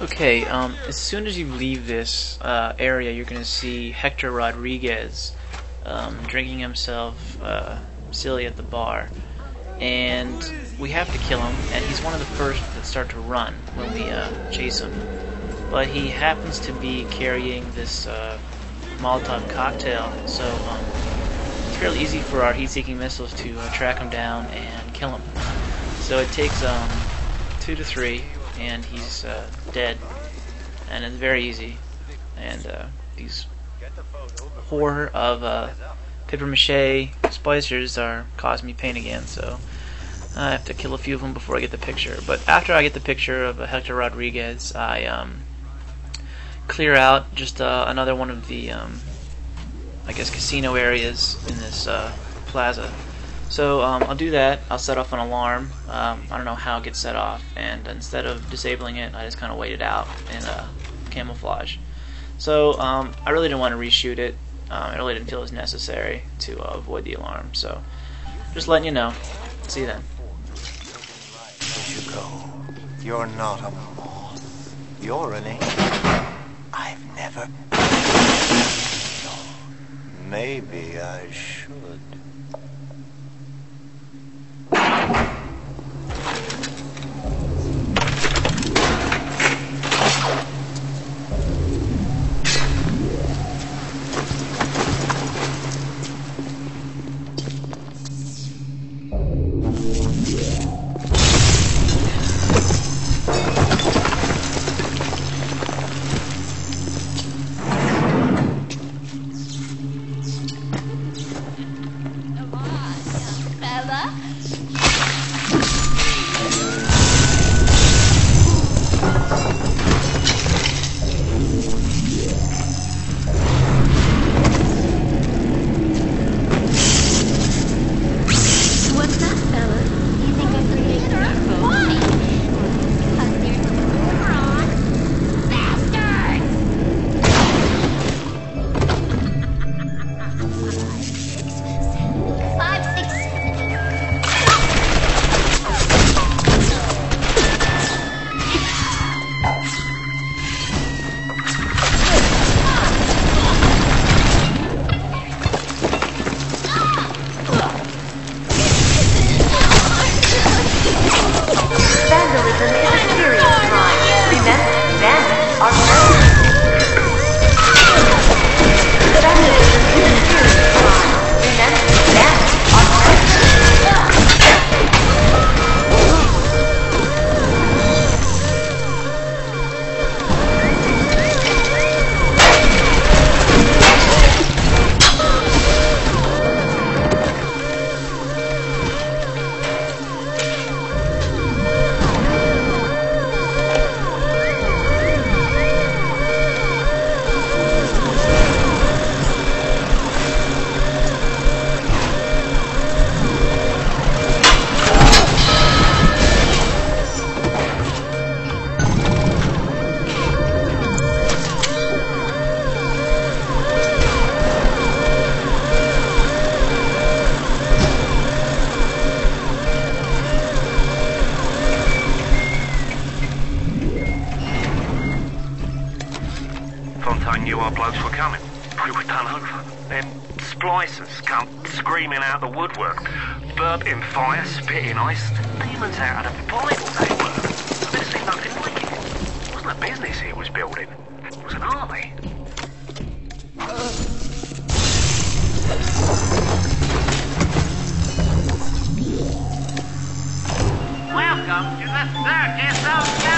Okay, um, as soon as you leave this uh, area, you're going to see Hector Rodriguez um, drinking himself uh, silly at the bar. And we have to kill him, and he's one of the first that start to run when we uh, chase him. But he happens to be carrying this uh, Molotov cocktail, so um, it's fairly easy for our heat-seeking missiles to uh, track him down and kill him. So it takes um, two to three, and he's uh, dead, and it's very easy. And uh, these horror of uh, paper mache splicers are causing me pain again, so I have to kill a few of them before I get the picture. But after I get the picture of uh, Hector Rodriguez, I um, clear out just uh, another one of the, um, I guess, casino areas in this uh, plaza. So um, I'll do that. I'll set off an alarm. Um, I don't know how it gets set off, and instead of disabling it, I just kind of wait it out in uh, camouflage. So um, I really didn't want to reshoot it. Um, I really didn't feel it was necessary to uh, avoid the alarm. So just letting you know. See you then. You're not a moth. You're an angel. I've never. Maybe I should. Our blokes were coming. We were done over. Then splicers come screaming out the woodwork. Burping fire, spitting ice. Demons out of the Bible they were. I've never seen nothing like it. It wasn't a business he was building. It was an army. Welcome to the Circus of!